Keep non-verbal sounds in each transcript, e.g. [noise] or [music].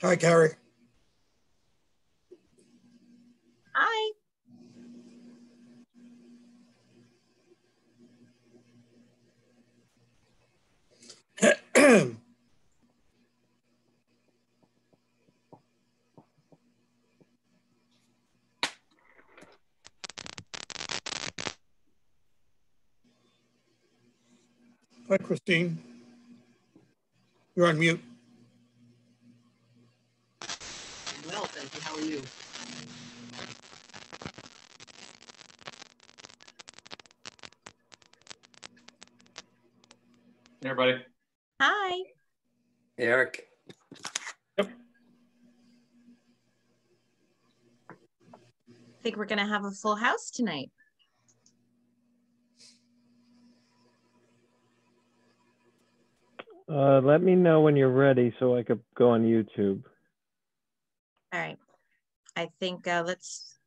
Hi, Carrie. Hi. Hi, Christine. You're on mute. Well, thank you. How are you? Hey, everybody. Hi. Eric, Yep. I think we're going to have a full house tonight. Uh, let me know when you're ready so I could go on YouTube. I think uh, let's,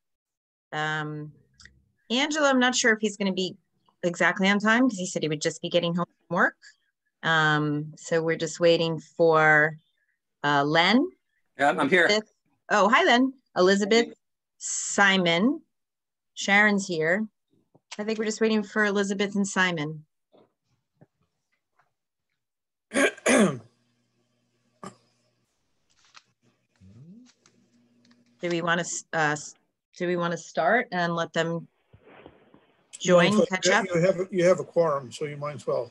um, Angela, I'm not sure if he's going to be exactly on time because he said he would just be getting home from work. Um, so we're just waiting for uh, Len. yeah, I'm here. Elizabeth- Oh, hi, Len. Elizabeth, Simon, Sharon's here. I think we're just waiting for Elizabeth and Simon. Do we want to, uh, do we want to start and let them join, So catch you- up? You have, you have a quorum, so you might as well.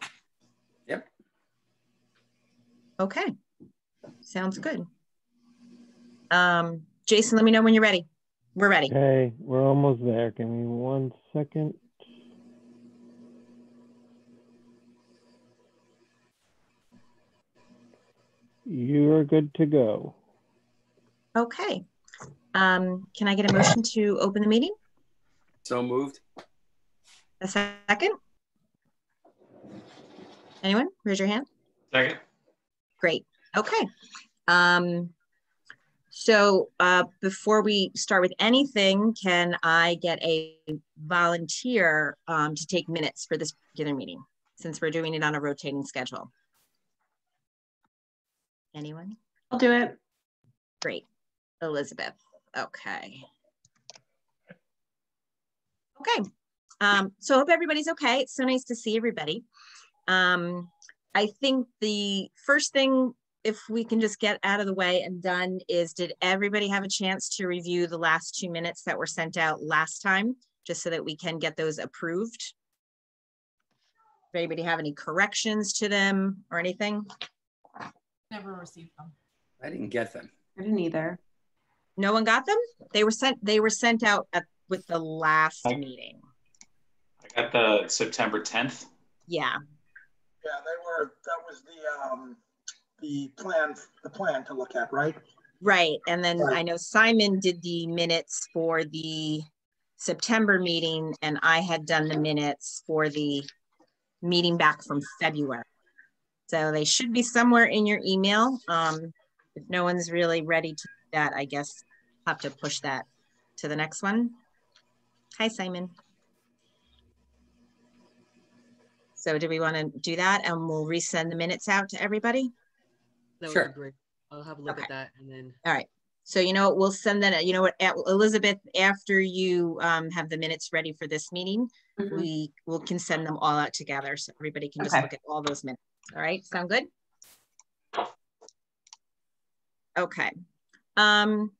Yep. Okay, sounds good. Um, Jason, let me know when you're ready. We're ready. Okay, we're almost there. Give me one second. You're good to go. Okay. Um, can I get a motion to open the meeting? So moved. A second? Anyone? Raise your hand. Second. Great. Okay. Um, so uh, before we start with anything, can I get a volunteer um, to take minutes for this particular meeting, since we're doing it on a rotating schedule? Anyone? I'll do it. Great. Elizabeth. Okay. Okay. Um, so I hope everybody's okay. It's so nice to see everybody. Um, I think the first thing, if we can just get out of the way and done, is did everybody have a chance to review the last two minutes that were sent out last time, just so that we can get those approved? Does anybody have any corrections to them or anything? Never received them. I didn't get them. I didn't either. No one got them? They were sent, they were sent out at, with the last I- meeting. I got the September 10th. Yeah, Yeah, they were, that was the, um, the plan, the plan to look at, right? right. And then Right. I know Simon did the minutes for the September meeting and I had done the minutes for the meeting back from February. So they should be somewhere in your email. Um, if no one's really ready to do that, I guess have to push that to the next one. Hi, Simon. So do we want to do that and we'll resend the minutes out to everybody? That would Sure. be great. I'll have a look Okay. at that and then All right. So you know what, we'll send that, you know what, Elizabeth, after you um have the minutes ready for this meeting, Mhm. we will can send them all out together so everybody can just Okay. look at all those minutes. All right, sound good? Okay. Um,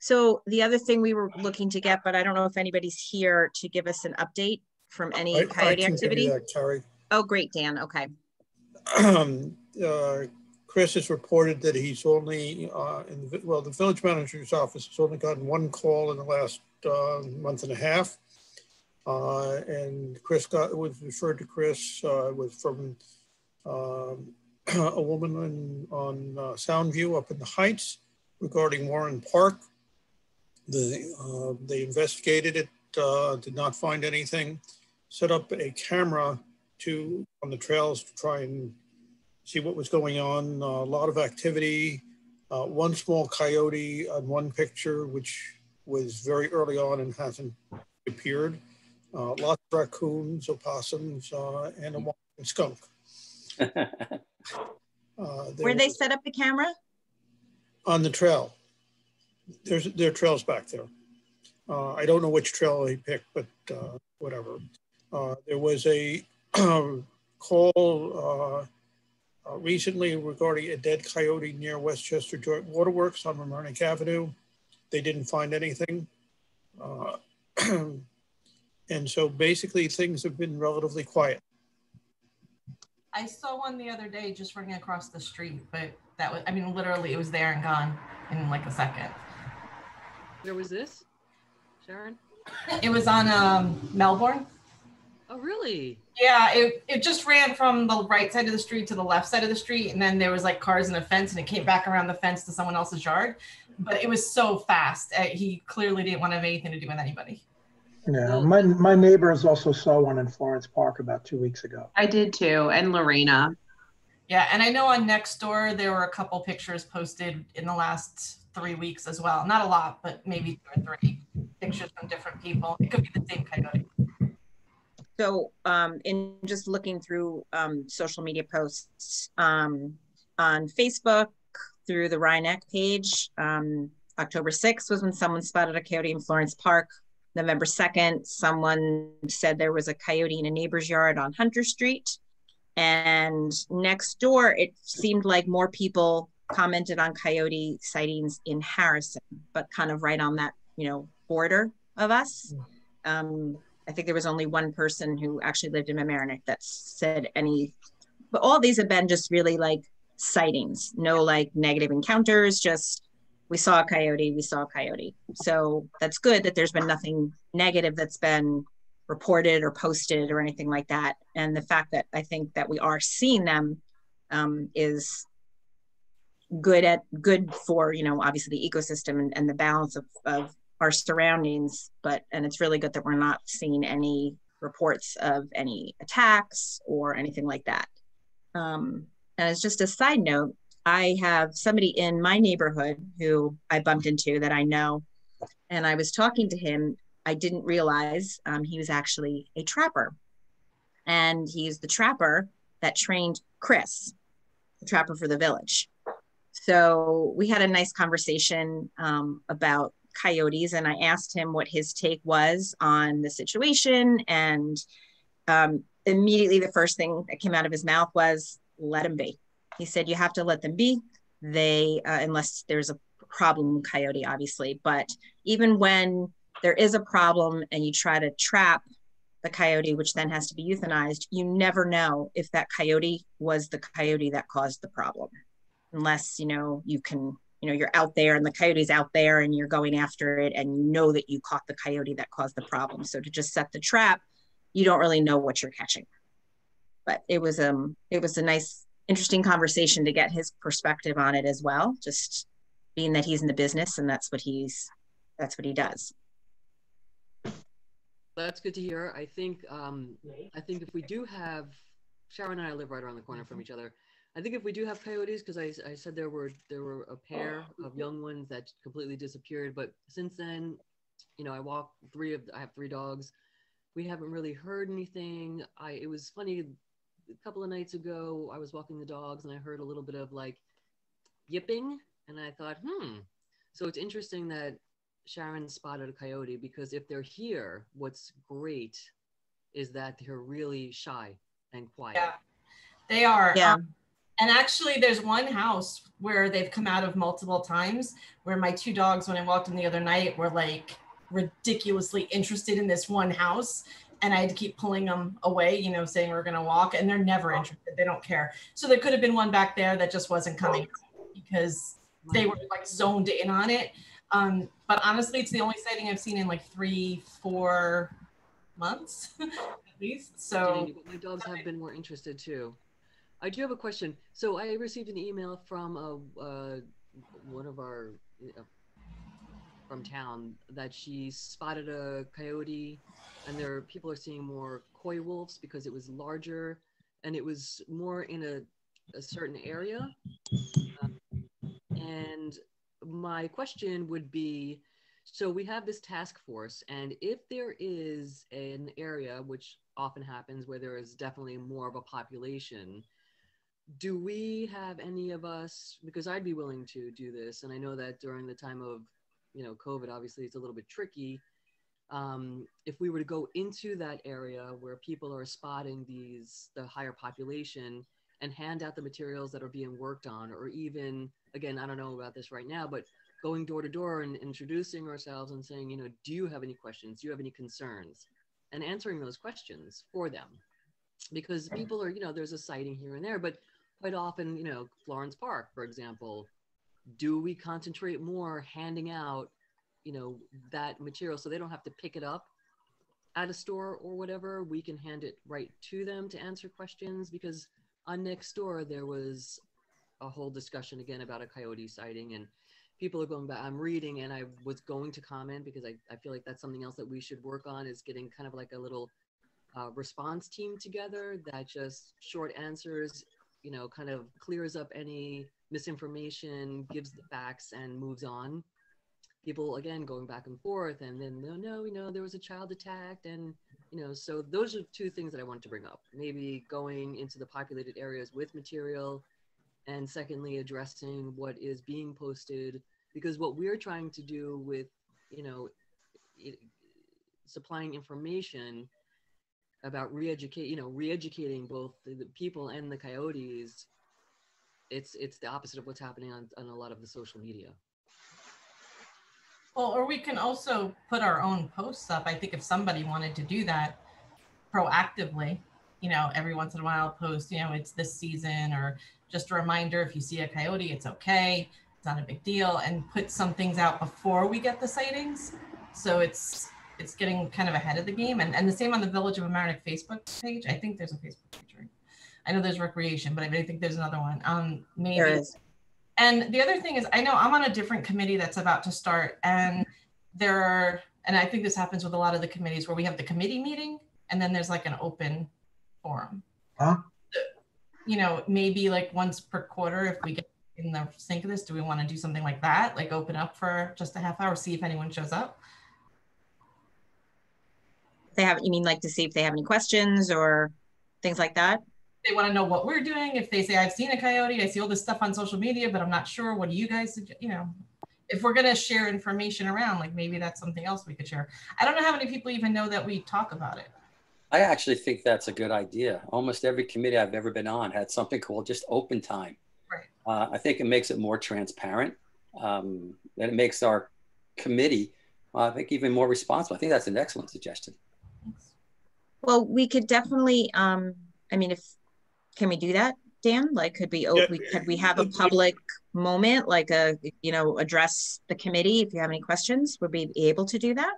so the other thing we were looking to get, but I don't know if anybody's here to give us an update from any I- I coyote you activity. that, Oh, great, Dan. Okay. [clears throat] uh, Chris has reported that he's only, uh, in, the well, the village manager's office has only gotten one call in the last uh, month and a half. Uh, And Chris got, was referred to Chris, uh, was from um, [clears throat] a woman in- on uh, Soundview up in the Heights regarding Warren Park. The, uh, they investigated it, uh, did not find anything, set up a camera to, on the trails to try and see what was going on. Uh, a lot of activity, uh, one small coyote on one picture, which was very early on and hasn't appeared. Uh, lots of raccoons, opossums, uh, and a walking skunk. [laughs] Uh, there Where they set up the camera? on the trail. There's there are trails back there. Uh, I don't know which trail he picked, but uh, whatever. Uh, there was a [clears throat] call uh, uh, recently regarding a dead coyote near Westchester Joint Waterworks on Mamaroneck Avenue. They didn't find anything. Uh, [clears throat] and so basically things have been relatively quiet. I saw one the other day just running across the street, but that was, I mean, literally it was there and gone in like a second. Where was this? Sharon? It was on um, Melbourne. Oh, really? Yeah, it, it just ran from the right side of the street to the left side of the street. And then there was like cars and a fence and it came back around the fence to someone else's yard. But it was so fast. Uh, he clearly didn't want to have anything to do with anybody. Yeah, my, my neighbors also saw one in Florence Park about two weeks ago. I did too, and Lorena. Yeah, and I know on Nextdoor there were a couple pictures posted in the last three weeks as well. Not a lot, but maybe two or three pictures from different people. It could be the same coyote. So um, in just looking through um, social media posts um, on Facebook through the Rye Neck page, um, October 6th was when someone spotted a coyote in Florence Park. November 2nd, someone said there was a coyote in a neighbor's yard on Hunter Street. And next door, it seemed like more people commented on coyote sightings in Harrison, but kind of right on that, you know, border of us. Um, I think there was only one person who actually lived in Mamaroneck that said any, but all these have been just really like sightings, no like negative encounters, just we saw a coyote, we saw a coyote. So that's good that there's been nothing negative that's been reported or posted or anything like that. And the fact that I think that we are seeing them um, is good at good for you know obviously the ecosystem and, and the balance of, of our surroundings but and it's really good that we're not seeing any reports of any attacks or anything like that. Um, and as just a side note i have somebody in my neighborhood who i bumped into that i know and i was talking to him. I didn't realize um, he was actually a trapper and he's the trapper that trained chris the trapper for the village so we had a nice conversation um, about coyotes, and I asked him what his take was on the situation. And um, immediately, the first thing that came out of his mouth was, "Let them be." He said, "You have to let them be. They, uh, unless there's a problem, coyote, obviously. But even when there is a problem, and you try to trap." The coyote, which then has to be euthanized, you never know if that coyote was the coyote that caused the problem unless you know you can you know you're out there and the coyote's out there and you're going after it and you know that you caught the coyote that caused the problem so to just set the trap you don't really know what you're catching but it was um it was a nice interesting conversation to get his perspective on it as well just being that he's in the business and that's what he's that's what he does That's good to hear. I think um, I think if we do have Sharon and I live right around the corner from each other. I think if we do have coyotes, because I, I said there were there were a pair of young ones that completely disappeared, but since then, you know, I walk three of I have three dogs. We haven't really heard anything. I it was funny a couple of nights ago. I was walking the dogs and I heard a little bit of like yipping, and I thought, hmm. So it's interesting that Sharon spotted a coyote because if they're here, what's great is that they're really shy and quiet. Yeah, they are. Yeah. Um, and actually, there's one house where they've come out of multiple times where my two dogs, when I walked in the other night, were like ridiculously interested in this one house. And I had to keep pulling them away, you know, saying we're going to walk. And they're never interested. They don't care. So there could have been one back there that just wasn't coming because they were like zoned in on it. Um, but honestly, it's the only sighting I've seen in like three, four months [laughs] at least. So my dogs have been more interested too. I do have a question. So I received an email from uh, uh, one of our uh, from town that she spotted a coyote, and there people are seeing more coy wolves because it was larger and it was more in a, a certain area. Um, and my question would be so we have this task force, and if there is an area, which often happens, where there is definitely more of a population, do we have any of us, because I'd be willing to do this, and I know that during the time of, you know, COVID, obviously it's a little bit tricky. Um, if we were to go into that area where people are spotting these, the higher population, and hand out the materials that are being worked on, or even, again, I don't know about this right now, but going door to door and introducing ourselves and saying, you know, do you have any questions? Do you have any concerns? And answering those questions for them. Because people are, you know, there's a sighting here and there, but quite often, you know, Florence Park, for example, do we concentrate more handing out, you know, that material so they don't have to pick it up at a store or whatever? We can hand it right to them to answer questions because on next door there was a whole discussion again about a coyote sighting and people are going back i'm reading and i was going to comment because I, I feel like that's something else that we should work on is getting kind of like a little uh, response team together that just short answers you know kind of clears up any misinformation gives the facts and moves on. People again going back and forth and then no no you know there was a child attacked and you know so those are two things that i wanted to bring up. Maybe going into the populated areas with material and secondly addressing what is being posted because what we're trying to do with you know it, supplying information about re-educate you know re-educating both the, people and the coyotes it's it's the opposite of what's happening on, on a lot of the social media. Well or we can also put our own posts up. I think if somebody wanted to do that proactively you know every once in a while post you know it's this season or just a reminder if you see a coyote it's okay it's not a big deal and put some things out before we get the sightings. So it's it's getting kind of ahead of the game. And, and the same on the village of Mamaroneck facebook page. I think there's a facebook page right? I know there's recreation but i think there's another one. Um maybe. There is. and the other thing is i know i'm on a different committee that's about to start and there are and i think this happens with a lot of the committees where we have the committee meeting and then there's like an open forum. Huh? you know maybe like once per quarter if we get in the sync of this do we want to do something like that? Like open up for just a half hour see if anyone shows up They have, you mean like to see if they have any questions or things like that? they want to know what we're doing if they say i've seen a coyote i see all this stuff on social media but i'm not sure what do you guys sugge- you know if we're going to share information around like maybe that's something else we could share i don't know how many people even know that we talk about it I actually think that's a good idea. Almost every committee I've ever been on had something called just open time. Right. Uh, I think it makes it more transparent. Um, and it makes our committee, uh, I think, even more responsible. I think that's an excellent suggestion. Well, we could definitely, um, I mean, if, can we do that, Dan? Like, could we, Yeah. we, could we have a public moment, like a, you know, address the committee? If you have any questions, would we be able to do that?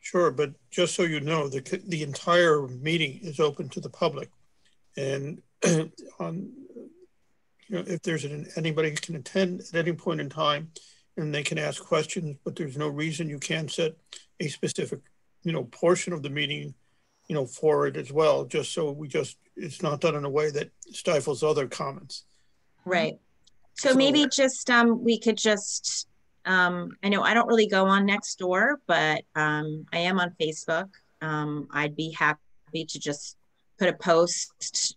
Sure, but just so you know, the, the entire meeting is open to the public. And [clears throat] on, you know, if there's an, anybody can attend at any point in time and they can ask questions, but there's no reason you can't set a specific, you know, portion of the meeting, you know, forward as well, just so we just, it's not done in a way that stifles other comments. Right. So So- maybe just, um, we could just, um, I know I don't really go on next door, but, um, I am on Facebook. Um, I'd be happy to just put a post,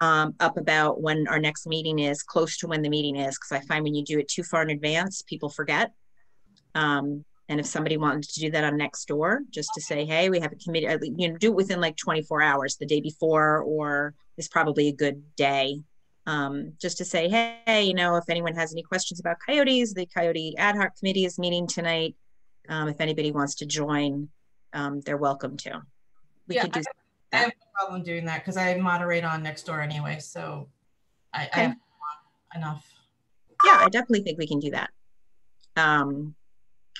um, up about when our next meeting is, close to when the meeting is, because I find when you do it too far in advance, people forget. Um, and if somebody wanted to do that on Nextdoor, just to say, hey, we have a committee, you know, do it within like twenty-four hours, the day before, or is probably a good day um, just to say, hey, you know, if anyone has any questions about coyotes, the Coyote Ad Hoc Committee is meeting tonight. Um, if anybody wants to join, um, they're welcome to. We Yeah, could do I have no problem doing that because I moderate on Nextdoor anyway, so I, I have enough. yeah, I definitely think we can do that. Um,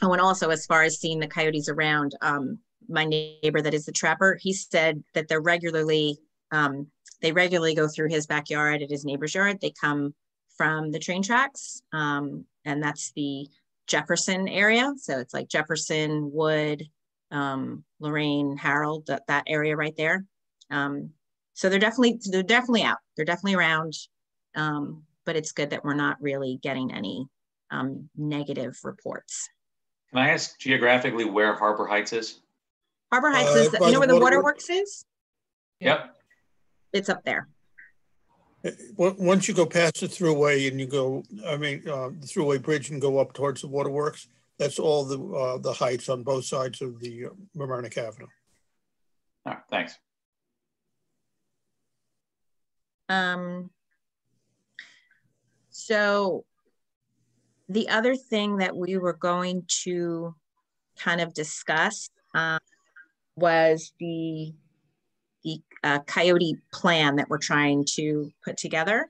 oh, and also as far as seeing the coyotes around, um, my neighbor that is the trapper, he said that they're regularly, um, they regularly go through his backyard at his neighbor's yard. They come from the train tracks, um, and that's the Jefferson area. So it's like Jefferson, Wood, um, Lorraine, Harold, that, that area right there. Um, so they're definitely they're definitely out. They're definitely around. Um, but it's good that we're not really getting any negative reports. Can I ask geographically where Harbor Heights is? Harbor Heights Uh, is, you know where the waterworks? waterworks is? Yep. It's up there. Uh, Once you go past the thruway and you go, I mean, uh, the thruway bridge and go up towards the waterworks, that's all the, uh, the heights on both sides of the uh, Mamaroneck Avenue. All right, thanks. Um, so the other thing that we were going to kind of discuss um, was the the uh, coyote plan that we're trying to put together.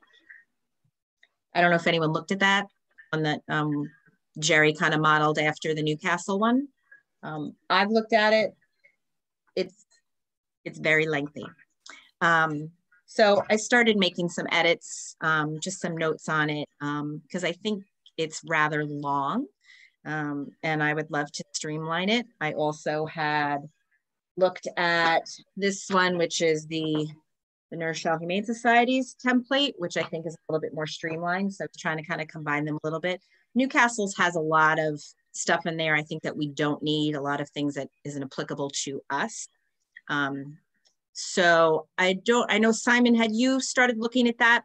I don't know if anyone looked at that one that um, Jerry kind of modeled after the New Castle one. Um, I've looked at it. It's it's very lengthy. Um, so I started making some edits, um, just some notes on it, because I think it's rather long um, and I would love to streamline it. I also had looked at this one, which is the, the Nurse Humane Society's template, which I think is a little bit more streamlined. So trying to kind of combine them a little bit. New Castle's has a lot of stuff in there I think that we don't need, a lot of things that isn't applicable to us. Um, so I don't, I know Simon, had you started looking at that?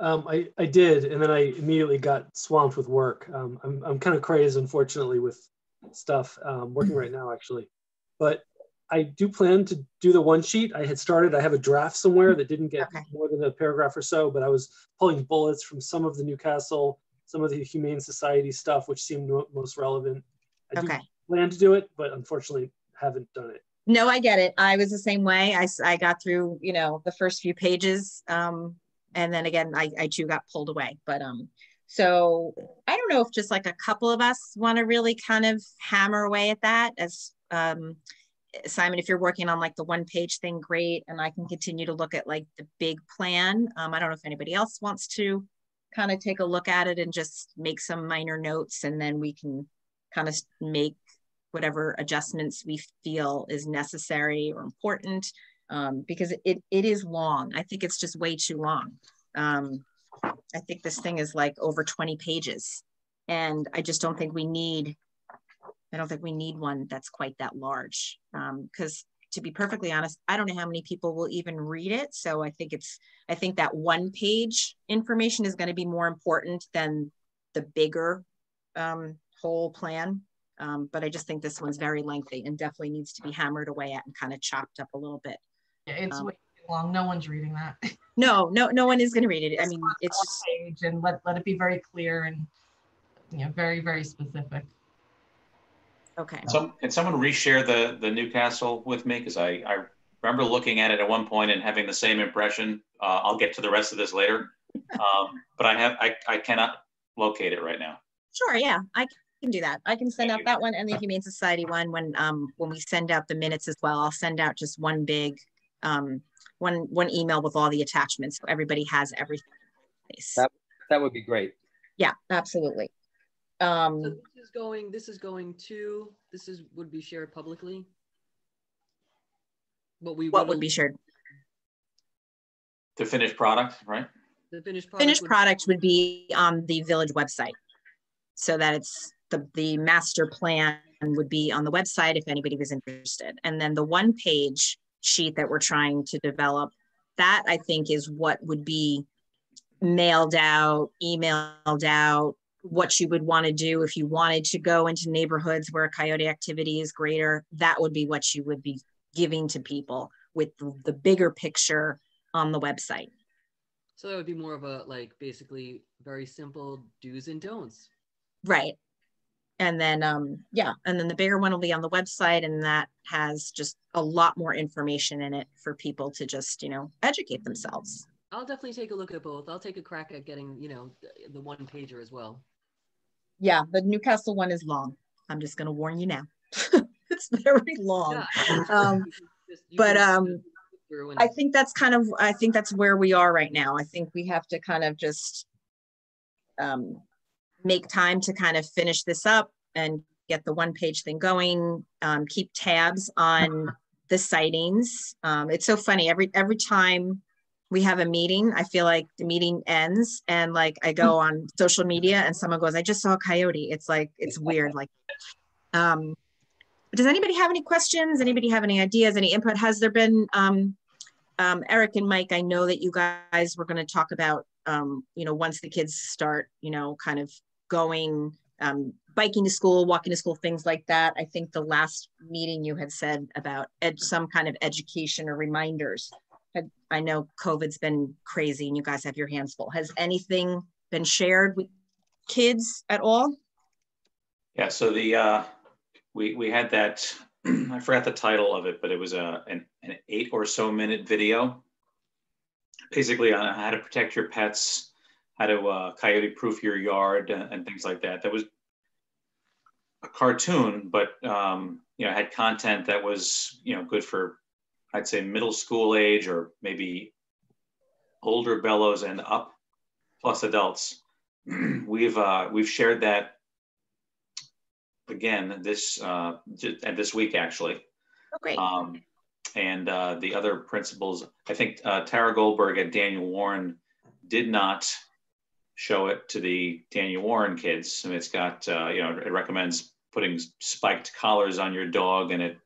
Um, I, I did, and then I immediately got swamped with work. Um, I'm, I'm kind of crazed, unfortunately, with stuff, um, working right now, actually. But I do plan to do the one sheet. I had started, I have a draft somewhere that didn't get Okay. more than a paragraph or so, but I was pulling bullets from some of the New Castle, some of the Humane Society stuff, which seemed most relevant. I do Okay. plan to do it, but unfortunately haven't done it. No, I get it. I was the same way. I, I got through, you know, the first few pages. Um, and then again, I, I too got pulled away. But um, so I don't know if just like a couple of us want to really kind of hammer away at that as um, Simon, if you're working on like the one page thing, great. And I can continue to look at like the big plan. Um, I don't know if anybody else wants to kind of take a look at it and just make some minor notes and then we can kind of make whatever adjustments we feel is necessary or important um, because it, it is long. I think it's just way too long. Um, I think this thing is like over 20 pages and I just don't think we need, I don't think we need one that's quite that large. Because to be perfectly honest, I don't know how many people will even read it. So I think it's, I think that one page information is going to be more important than the bigger um, whole plan. Um, but I just think this one's very lengthy and definitely needs to be hammered away at and kind of chopped up a little bit. Yeah, it's Um, way too long. No one's reading that. [laughs] No, no, no one is going to read it. I mean, it's One just, page and let, let it be very clear and you know very very specific. okay. So can someone reshare the, the New Castle with me? Because I, I remember looking at it at one point and having the same impression. Uh, I'll get to the rest of this later. Um, but I have, I, I cannot locate it right now. Sure, yeah, I can do that. I can send Thank out you. that one and the Humane Society one when, um, when we send out the minutes as well. I'll send out just one big, um, one, one email with all the attachments. So everybody has everything. in place. That- That would be great. Yeah, absolutely. So Um, this is going, this is going to, this is, would be shared publicly? What we. what would be shared? The finished product, right? The finished product. Finished would- product would be on the village website. So that it's, the, the master plan would be on the website if anybody was interested. And then the one page sheet that we're trying to develop, that I think is what would be mailed out, emailed out, what you would want to do if you wanted to go into neighborhoods where coyote activity is greater, that would be what you would be giving to people with the bigger picture on the website. So that would be more of a, like, basically very simple do's and don'ts. Right. And then, um, yeah, and then the bigger one will be on the website and that has just a lot more information in it for people to just, you know, educate themselves. I'll definitely take a look at both. I'll take a crack at getting, you know, the, one pager as well. Yeah, the New Castle one is long. I'm just gonna warn you now. [laughs] It's very long. Yeah. Um, You can just- you but, um, go through and- I think that's kind of, I think that's where we are right now. I think we have to kind of just um, make time to kind of finish this up and get the one page thing going, um, keep tabs on the sightings. Um, it's so funny every every time we have a meeting, I feel like the meeting ends and like I go on social media and someone goes, I just saw a coyote. It's like it's weird. Like um does anybody have any questions? Anybody have any ideas, any input? Has there been um um, Eric and Mike, I know that you guys were going to talk about, um, you know, once the kids start, you know, kind of going um, biking to school, walking to school, things like that. I think the last meeting you had said about ed- some kind of education or reminders. I know COVID's been crazy and you guys have your hands full. Has anything been shared with kids at all? Yeah, so the uh, we we had that. [clears throat] I forgot the title of it, but it was a an, an eight or so minute video, basically on how to protect your pets, how to uh, coyote proof your yard, and, and things like that. That was a cartoon, but um, you know had content that was you know good for I'd say middle school age or maybe older bellows and up, plus adults. [clears throat] we've uh, we've shared that again this uh, and this week actually. Oh, great. Um, and uh, the other principals, I think uh, Tara Goldberg and Daniel Warren did not show it to the Daniel Warren kids. Mean, it's got, uh, you know, it recommends putting spiked collars on your dog and it,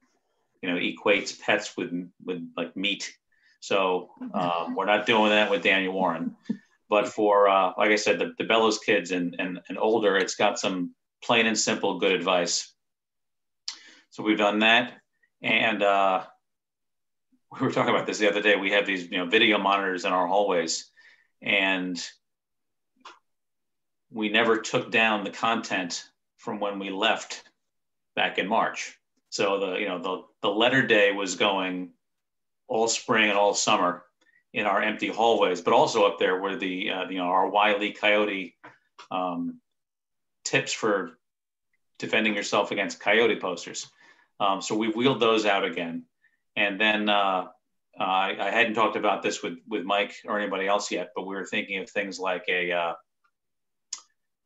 you know, equates pets with, with like meat. So um, we're not doing that with Daniel Warren. But for, uh, like I said, the, the Bellows kids and, and, and older, it's got some plain and simple good advice. So we've done that. And uh, we were talking about this the other day. We have these, you know, video monitors in our hallways. And we never took down the content from when we left back in March. So the you know the the letter day was going all spring and all summer in our empty hallways, but also up there were the uh, you know our Wiley Coyote um, tips for defending yourself against coyote posters. Um, so we wheeled those out again, and then uh, uh, I, I, hadn't talked about this with with Mike or anybody else yet, but we were thinking of things like a uh,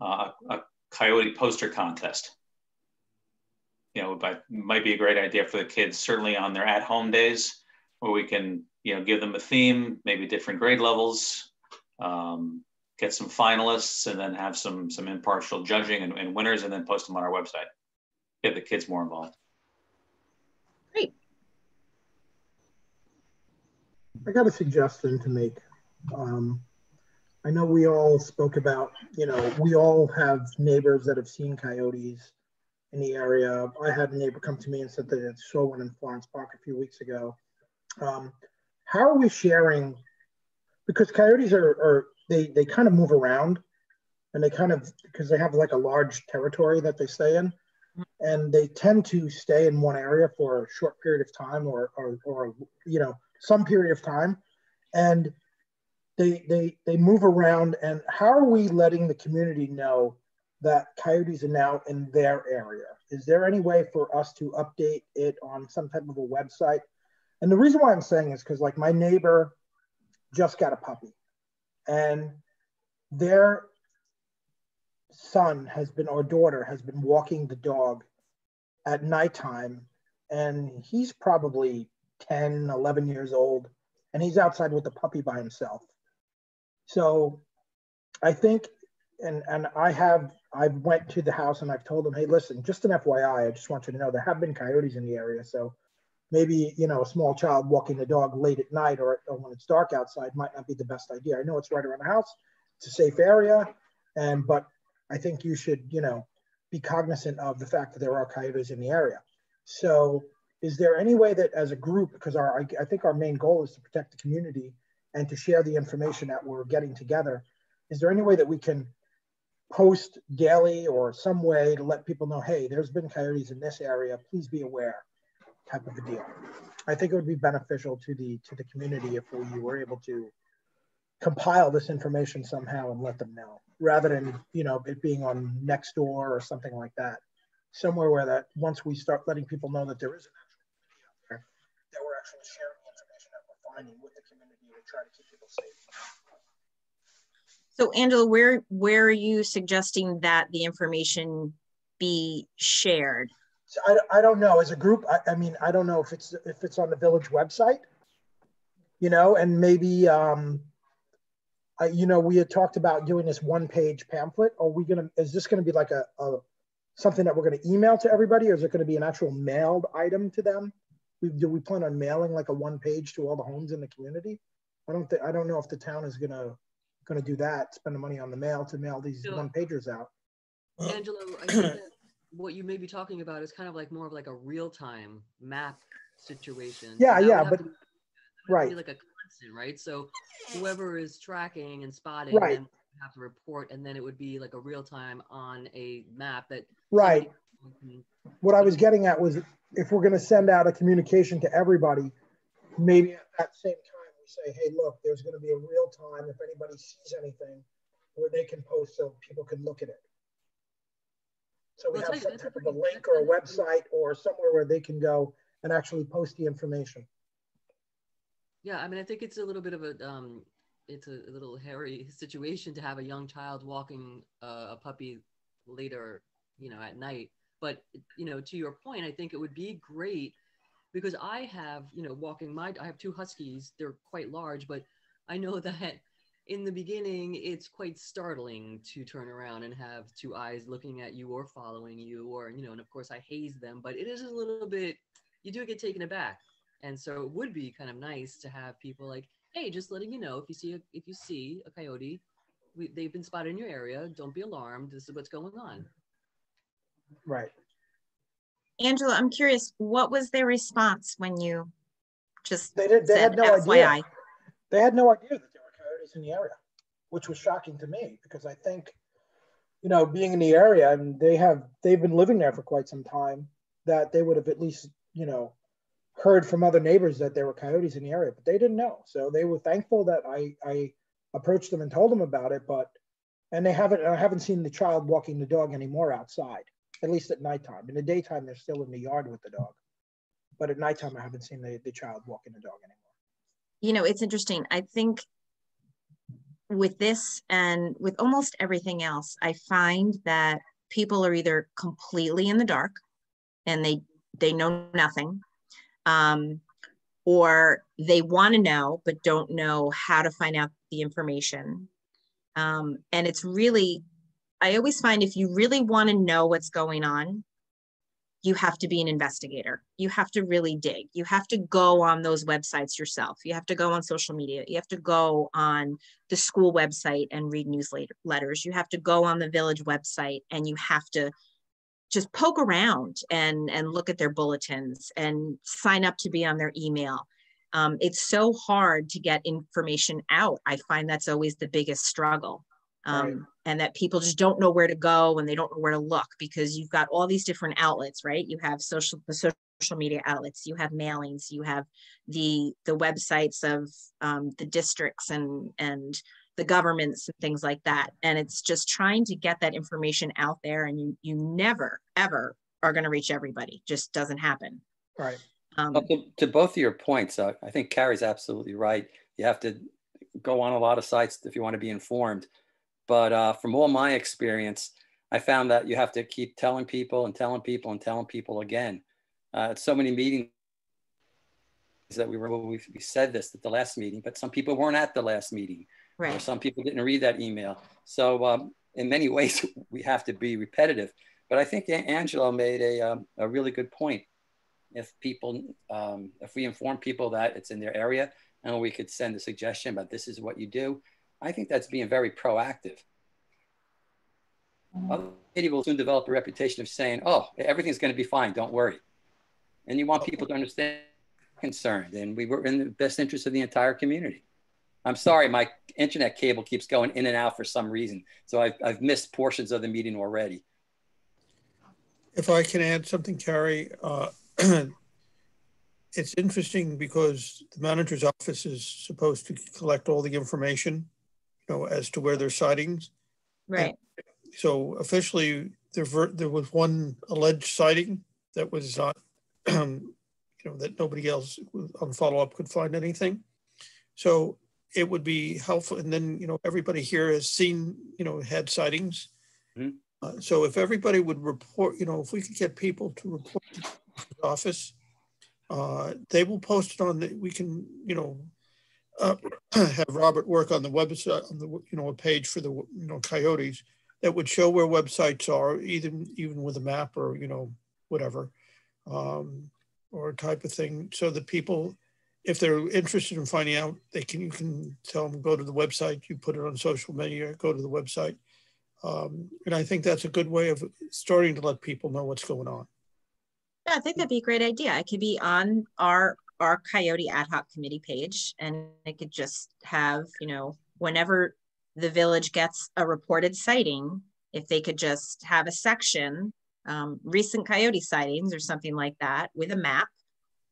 uh, a coyote poster contest. You know, but might be a great idea for the kids, certainly on their at-home days, where we can, you know, give them a theme, maybe different grade levels, um, get some finalists, and then have some some impartial judging and, and winners, and then post them on our website. Get the kids more involved. Great. I got a suggestion to make. Um, I know we all spoke about, you know, we all have neighbors that have seen coyotes in the area. I had a neighbor come to me and said that it saw one in Florence Park a few weeks ago. Um, how are we sharing? Because coyotes are, are they, they kind of move around and they kind of, because they have like a large territory that they stay in and they tend to stay in one area for a short period of time or, or, or you know, some period of time. And they they they move around and how are we letting the community know that coyotes are now in their area? Is there any way for us to update it on some type of a website? And the reason why i'm saying is because like my neighbor just got a puppy and their son has been or daughter has been walking the dog at nighttime and he's probably 10 11 years old and he's outside with the puppy by himself so I think, and and I have I went to the house and I've told them, hey, listen, just an FYI, I just want you to know there have been coyotes in the area. So maybe you know a small child walking the dog late at night or, or when it's dark outside might not be the best idea. I know it's right around the house, it's a safe area, and but I think you should you know be cognizant of the fact that there are coyotes in the area. So is there any way that as a group, because our I, I think our main goal is to protect the community and to share the information that we're getting together. Is there any way that we can post daily or some way to let people know, hey, there's been coyotes in this area, please be aware type of a deal. I think it would be beneficial to the to the community if we were able to compile this information somehow and let them know rather than you know it being on next door or something like that somewhere where that once we start letting people know that there is an actual out there that we're actually sharing the information that we're finding with try to keep people safe. So Angela, where where are you suggesting that the information be shared? So I, I don't know. As a group, I, I mean, I don't know if it's if it's on the village website, you know, and maybe um, I, you know, we had talked about doing this one page pamphlet. Are we gonna? Is this gonna be like a, a something that we're gonna email to everybody, or is it gonna be an actual mailed item to them? We, do we plan on mailing like a one page to all the homes in the community? I don't think I don't know if the town is gonna gonna do that. Spend the money on the mail to mail these So- one pagers out. Angelo, I [clears throat] think that what you may be talking about is kind of like more of like a real-time map situation. Yeah, yeah, but- be- right. Be like a constant, right? So whoever is tracking and spotting, Right. would have to report, and then it would be like a real time on a map that. Right. can- What I was getting at was if we're gonna send out a communication to everybody, maybe at that same time, say, hey, look, there's gonna be a real time, if anybody sees anything, where they can post so people can look at it. So we Well, have some type of a link or a website or somewhere where they can go and actually post the information. Yeah, I mean, I think it's a little bit of a um, it's a, a little hairy situation to have a young child walking uh, a puppy later, you know, at night. But you know, to your point, I think it would be great because I have, you know, walking my I have two huskies. They're quite large, but I know [laughs] that in the beginning it's quite startling to turn around and have two eyes looking at you or following you or you know and of course i haze them but it is a little bit you do get taken aback and so it would be kind of nice to have people like hey just letting you know if you see a, if you see a coyote we, they've been spotted in your area don't be alarmed this is what's going on Right. Angela, I'm curious, what was their response when you just They did, they said had no FYI? idea. They had no idea that there were coyotes in the area, which was shocking to me because I think, you know, being in the area and they have, they've been living there for quite some time, that they would have at least, you know, heard from other neighbors that there were coyotes in the area, but they didn't know. So they were thankful that I, I approached them and told them about it, but, and they haven't, I haven't seen the child walking the dog anymore outside, at least at nighttime. In the daytime, they're still in the yard with the dog. But at nighttime, I haven't seen the, the child walking the dog anymore. you know, it's interesting. I think with this and with almost everything else, I find that people are either completely in the dark and they they know nothing, um, or they want to know but don't know how to find out the information. Um, and it's really, I always find if you really want to know what's going on, you have to be an investigator. You have to really dig. You have to go on those websites yourself. You have to go on social media. You have to go on the school website and read newsletters. You have to go on the village website and you have to just poke around and and look at their bulletins and sign up to be on their email. Um, it's so hard to get information out. I find that's always the biggest struggle um, Right. and that people just don't know where to go and they don't know where to look because you've got all these different outlets, right? You have social the social media outlets, you have mailings, you have the the websites of um, the districts and and the governments and things like that. And it's just trying to get that information out there, and you you never ever are going to reach everybody. Just doesn't happen. Right. Um, Well, to, to both of your points, uh, I think Carrie's absolutely right. You have to go on a lot of sites if you want to be informed. But uh, from all my experience, I found that you have to keep telling people and telling people and telling people again. Uh, at so many meetings that we were, we, we said this at the last meeting, but some people weren't at the last meeting, or some people didn't read that email. So um, in many [laughs] ways, we have to be repetitive. But I think Angelo made a, um, a really good point. If people, um, if we inform people that it's in their area and we could send a suggestion about this is what you do, I think that's being very proactive. Other committee will soon develop a reputation of saying, oh, everything's going to be fine, don't worry. And you want people to understand concerned and we were in the best interest of the entire community. I'm sorry, my internet cable keeps going in and out for some reason. So I've, I've missed portions of the meeting already. If I can add something, Carrie, uh, [clears throat] it's interesting because the manager's office is supposed to collect all the information, you know, as to where there's sightings. Right. So officially, there, ver- there was one alleged sighting that was not, [clears throat] you know, that nobody else on follow-up could find anything. So it would be helpful. And then, you know, everybody here has seen, you know, had sightings. Mhm. Uh, So if everybody would report, you know, if we could get people to report to the office, uh, they will post it on the, we can, you know, uh, [clears throat] have Robert work on the website, on the, you know, a page for the, you know, coyotes that would show where websites are, even, even with a map or, you know, whatever. Um, or type of thing, so that people, if they're interested in finding out, they can, you can tell them, go to the website, you put it on social media, go to the website. Um, and I think that's a good way of starting to let people know what's going on. Yeah, I think that'd be a great idea. It could be on our our Coyote Ad Hoc Committee page, and it could just have, you know, whenever the village gets a reported sighting, if they could just have a section, um, recent coyote sightings or something like that with a map.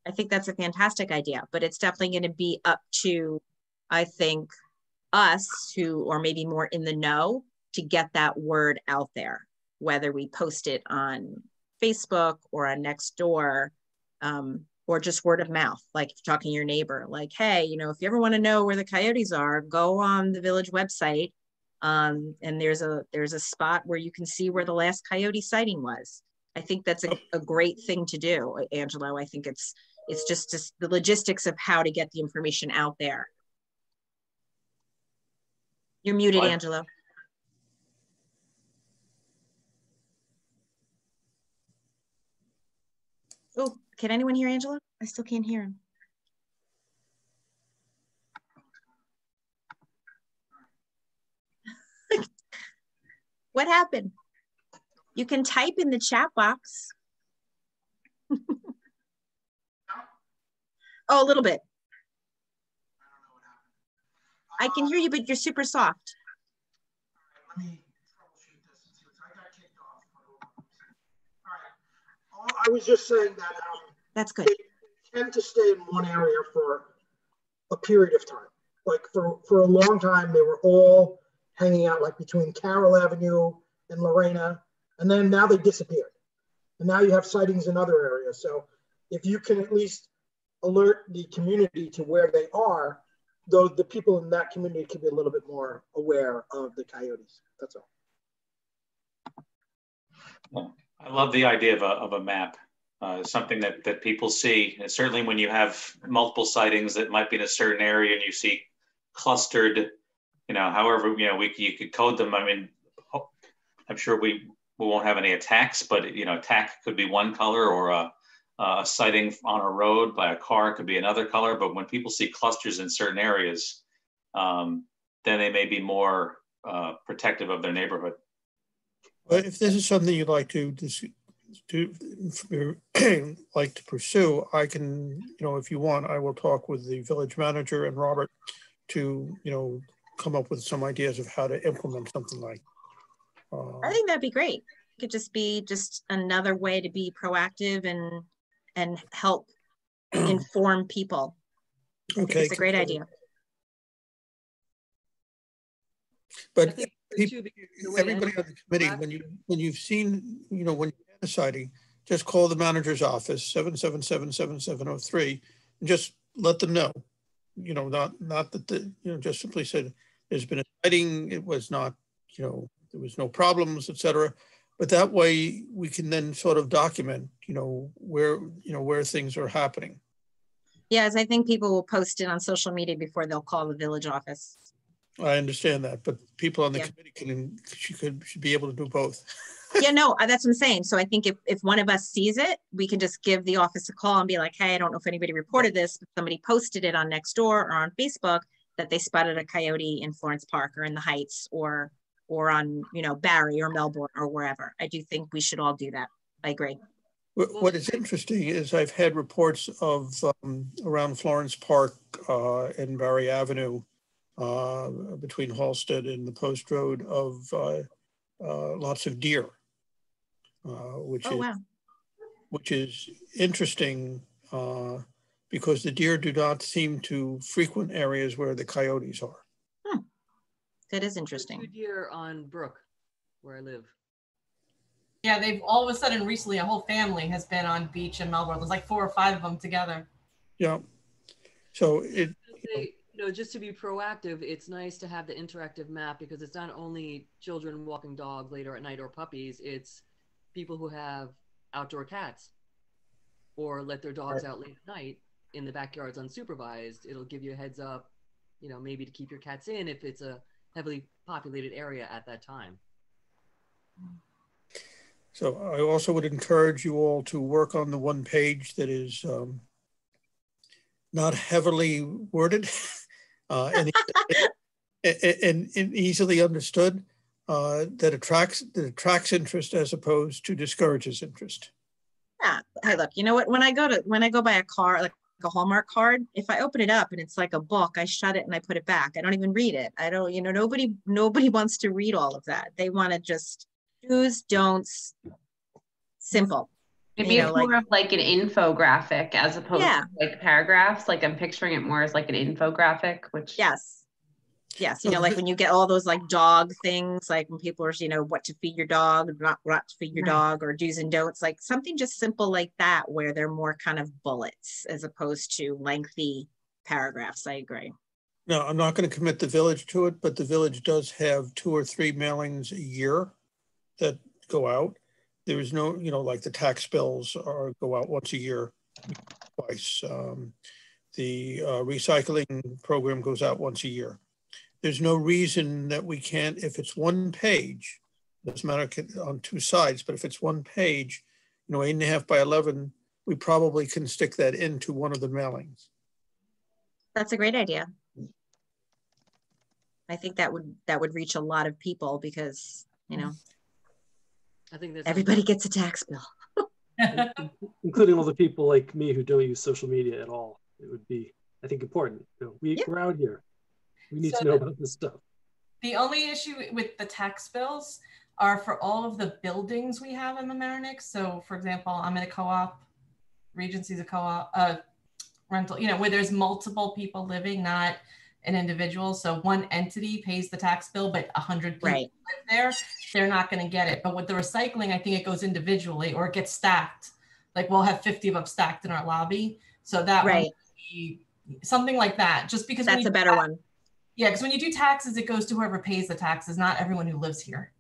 I think that's a fantastic idea, but it's definitely going to be up to, I think, us who, or maybe more in the know, to get that word out there, whether we post it on Facebook or on Nextdoor, um, or just word of mouth, like if you're talking to your neighbor, like, hey, you know, if you ever want to know where the coyotes are, go on the village website. Um, and there's a there's a spot where you can see where the last coyote sighting was. I think that's a, a great thing to do, Angelo. I think it's it's just, just the logistics of how to get the information out there. You're muted. Angelo. Oh, can anyone hear Angelo? I still can't hear him. [laughs] what happened? You can type in the chat box. [laughs] oh, a little bit. I can hear you, but you're super soft. I was just saying that um, That's good. they tend to stay in one area for a period of time. Like for, for a long time, they were all hanging out like between Carroll Avenue and Lorena, and then now they disappeared. And now you have sightings in other areas. So if you can at least alert the community to where they are, though the people in that community can be a little bit more aware of the coyotes. That's all. I love the idea of a, of a map, uh, something that, that people see. And certainly when you have multiple sightings that might be in a certain area and you see clustered, you know, however, you know, we, you could code them. I mean, I'm sure we, we won't have any attacks, but, you know, attack could be one color or a, a sighting on a road by a car could be another color. But when people see clusters in certain areas, um, then they may be more uh, protective of their neighborhood. But if this is something you'd like to dis- to [clears throat] like to pursue, I can, you know, if you want, I will talk with the village manager and Robert to, you know, come up with some ideas of how to implement something like. uh, I think that'd be great. It could just be just another way to be proactive and and help [clears throat] inform people. I think Okay. It's a great idea. But I think peop- too, because the way everybody on the committee, when you, when you've seen, you know, when sighting, just call the manager's office, seven seven seven seven seven oh three, and just let them know. You know, not, not that, the you know, just simply said, there's been a sighting, it was not, you know, there was no problems, et cetera. But that way, we can then sort of document, you know, where, you know, where things are happening. Yes, I think people will post it on social media before they'll call the village office. I understand that, but people on the Yeah. committee can, she could- should be able to do both. [laughs] Yeah, no, uh, that's what I'm saying. So I think if, if one of us sees it, we can just give the office a call and be like, hey, I don't know if anybody reported this, but somebody posted it on Nextdoor or on Facebook that they spotted a coyote in Florence Park or in the Heights or, or on, you know, Barry or Melbourne or wherever. I do think we should all do that. I agree. What is interesting is I've had reports of um, around Florence Park uh, and Barry Avenue uh, between Halstead and the Post Road of uh, uh, lots of deer, which Oh, is wow. which is interesting uh, because the deer do not seem to frequent areas where the coyotes are. That is Two interesting. deer on Brook, where I live. Yeah, they've all of a sudden recently a whole family has been on beach in Melbourne. There's like four or five of them together. Yeah. So it They, you know, just to be proactive, it's nice to have the interactive map because it's not only children walking dogs later at night or puppies, it's people who have outdoor cats or let their dogs out late at night in the backyards unsupervised. It'll give you a heads up, you know, maybe to keep your cats in if it's a heavily populated area at that time. So I also would encourage you all to work on the one page that is um, not heavily worded [laughs] uh, [laughs] and, and, and, easily understood uh, that attracts that attracts interest as opposed to discourages interest. Yeah. Hey, look, you know what? When I go to when I go buy a car, like a Hallmark card, if I open it up and it's like a book, I shut it and I put it back. I don't even read it. I don't, you know, nobody nobody [laughs] wants to read all of that. They want to just do's, don'ts, simple. Maybe you know, it's like, more of like an infographic as opposed yeah. to like paragraphs. Like I'm picturing it more as like an infographic, which yes. Yes, you know, like [laughs] when you get all those like dog things, like when people are, you know, what to feed your dog, not what to feed your right. dog, or do's and don'ts, like something just simple like that, where they're more kind of bullets as opposed to lengthy paragraphs. I agree. No, I'm not going to commit the village to it, but the village does have two or three mailings a year that go out there is no, you know, like the tax bills are go out once a year, twice. Um, the uh, recycling program goes out once a year. There's no reason that we can't, if it's one page, doesn't matter on two sides, but if it's one page, you know, eight and a half by 11, we probably can stick that into one of the mailings. That's a great idea. I think that would that would reach a lot of people because you know I think that's everybody gets a tax bill. [laughs] [laughs] including all the people like me who don't use social media at all. It would be, I think, important. You know, we, we're out here. We need so to know the, about this stuff. The only issue with the tax bills are for all of the buildings we have in the Mamaroneck. So, for example, I'm in a co-op. Regency's a co-op, uh, rental. You know, where there's multiple people living, not an individual. So one entity pays the tax bill, but a hundred people right. live there, they're not going to get it. But with the recycling, I think it goes individually or it gets stacked. Like we'll have 50 of them stacked in our lobby. So that right. Be something like that. Just because that's a better one. Yeah, because when you do taxes, it goes to whoever pays the taxes, not everyone who lives here.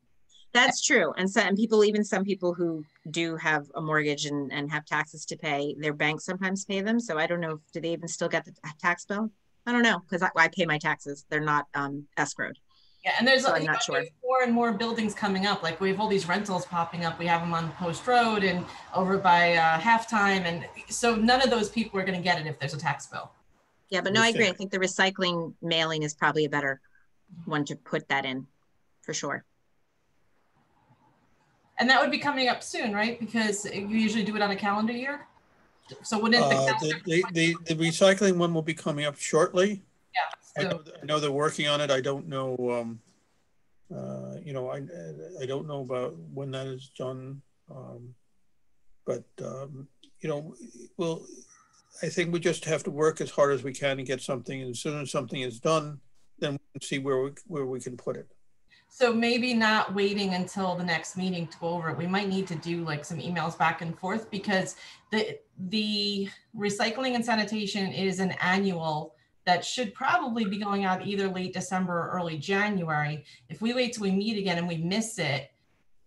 That's true. And some people, even some people who do have a mortgage and, and have taxes to pay, their banks sometimes pay them. So I don't know, if do they even still get the tax bill? I don't know because I, I, pay my taxes. They're not um, escrowed. Yeah, and there's so I'm not sure. more and more buildings coming up. Like we have all these rentals popping up. We have them on Post Road and over by uh, halftime, and so none of those people are going to get it if there's a tax bill. Yeah, but no, I agree. I think the recycling mailing is probably a better one to put that in, for sure. And that would be coming up soon, right? Because you usually do it on a calendar year. So wouldn't the, Uh, the, the, the, the recycling one will be coming up shortly. Yeah. I know, I know they're working on it. I don't know, um, uh, you know, I, I don't know about when that is done. Um, but, um, you know, well, I think we just have to work as hard as we can to get something. And as soon as something is done, then we can see where we, where we can put it. So maybe not waiting until the next meeting to go over it. We might need to do like some emails back and forth because the the recycling and sanitation is an annual that should probably be going out either late December or early January. If we wait till we meet again and we miss it,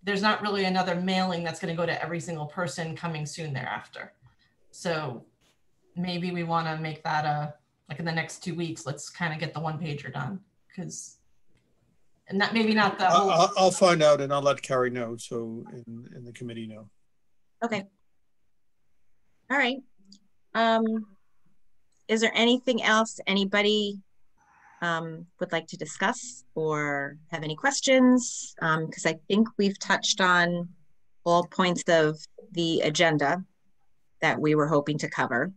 there's not really another mailing that's going to go to every single person coming soon thereafter. So maybe we want to make that a like in the next two weeks, let's kind of get the one pager done because and that maybe not the whole. I'll, I'll find out and I'll let Carrie know. So in, in the committee know. Okay. All right. Um, is there anything else anybody um, would like to discuss or have any questions? Because um, I think we've touched on all points of the agenda that we were hoping to cover.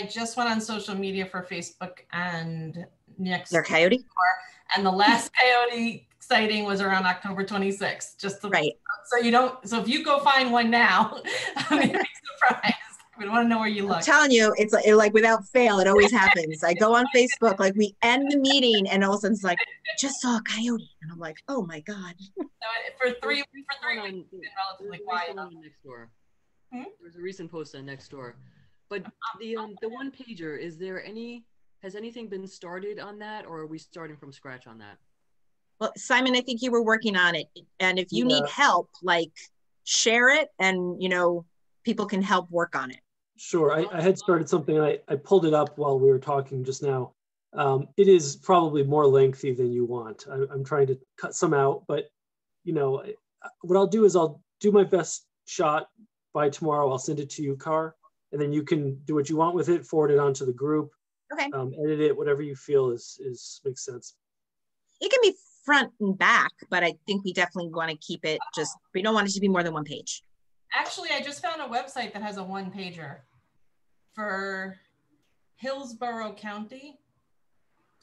I just went on social media for Facebook and next. Their coyote? And the last [laughs] coyote sighting was around October 26th. Just to, right. So you don't. So if you go find one now, [laughs] I'm gonna be surprised. We want to know where you look. I'm telling you, it's like, like without fail, it always happens. I go on [laughs] Facebook, like we end the meeting, and all of a sudden it's like, just saw a coyote, and I'm like, oh my god. So for three for three weeks, it's been relatively quiet. Next door. Hmm? There's a recent post on Nextdoor, but the um, the one pager. Is there any has anything been started on that, or are we starting from scratch on that? Well, Simon, I think you were working on it, and if you yeah. need help, like share it, and you know people can help work on it. Sure, I, I had started something. I I pulled it up while we were talking just now. Um, it is probably more lengthy than you want. I, I'm trying to cut some out, but you know what I'll do is I'll do my best shot by tomorrow. I'll send it to you, Car, and then you can do what you want with it. Forward it onto the group. Okay. Um, edit it, whatever you feel is is makes sense. It can be front and back, but I think we definitely want to keep it just. We don't want it to be more than one page. Actually, I just found a website that has a one pager for Hillsborough County.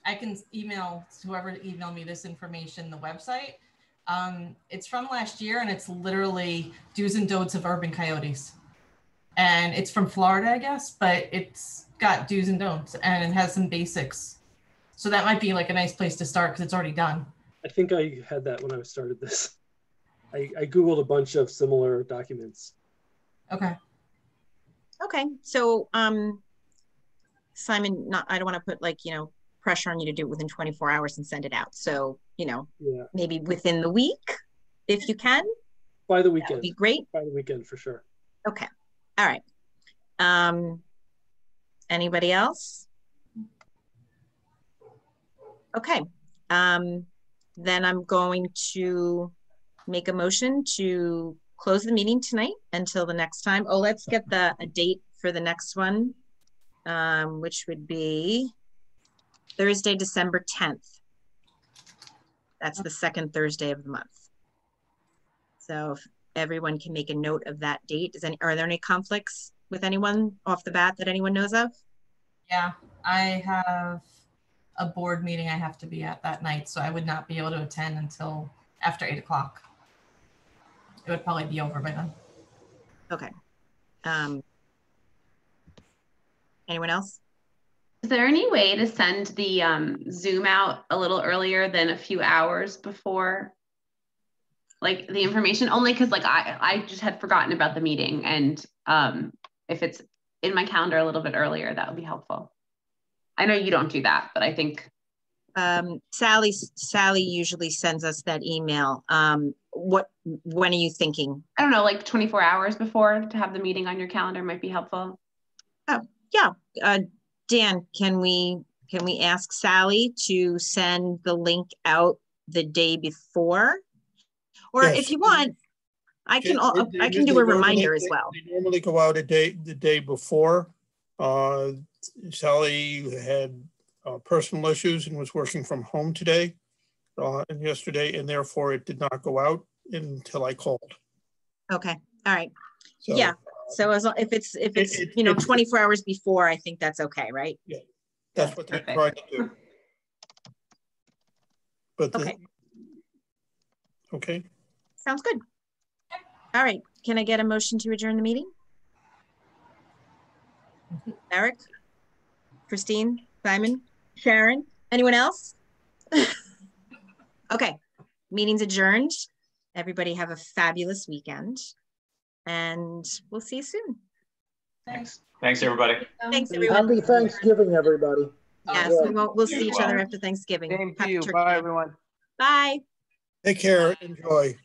I can email whoever emailed me this information the website um, it's from last year and it's literally do's and don'ts of urban coyotes. And it's from Florida, I guess, but it's got do's and don'ts and it has some basics. So that might be like a nice place to start because it's already done. I think I had that when I started this. I, I Googled a bunch of similar documents. Okay. Okay. So, um, Simon, not, I don't want to put like, you know, pressure on you to do it within 24 hours and send it out. So, you know, yeah. maybe within the week, if you can. By the weekend. That would be great. By the weekend for sure. Okay. All right. Um, anybody else? Okay. Um, then I'm going to make a motion to close the meeting tonight until the next time. Oh, let's get the a date for the next one, um, which would be Thursday, December 10th. That's the second Thursday of the month. So if everyone can make a note of that date. Is any, are there any conflicts with anyone off the bat that anyone knows of? Yeah, I have a board meeting I have to be at that night, so I would not be able to attend until after eight o'clock. It would probably be over by then. Okay. Um, anyone else? Is there any way to send the um, Zoom out a little earlier than a few hours before, like the information? Only because like I I just had forgotten about the meeting, and um, if it's in my calendar a little bit earlier, that would be helpful. I know you don't do that, but I think um, Sally Sally usually sends us that email. Um, what when are you thinking? I don't know, like 24 hours before to have the meeting on your calendar might be helpful. Oh yeah. Uh, Dan, can we can we ask Sally to send the link out the day before? Or yes. if you want, I can I can do a reminder as well. They normally go out a day the day before. Uh, Sally had uh, personal issues and was working from home today uh, and yesterday, and therefore it did not go out until I called. Okay. All right. So, yeah. So as long, if it's if it's it, it, you know 24 hours before, I think that's okay, right? Yeah, that's what they're trying to do. But okay. The, okay. Sounds good. All right. Can I get a motion to adjourn the meeting? Eric, Christine, Simon, Sharon, anyone else? [laughs] okay. Meeting's adjourned. Everybody have a fabulous weekend and we'll see you soon. Thanks. Thanks, everybody. Thanks, everyone. Happy Thanksgiving, everybody. Yes, we will, we'll see each other after Thanksgiving. Same to you. Bye, everyone. Bye. Take care. Enjoy.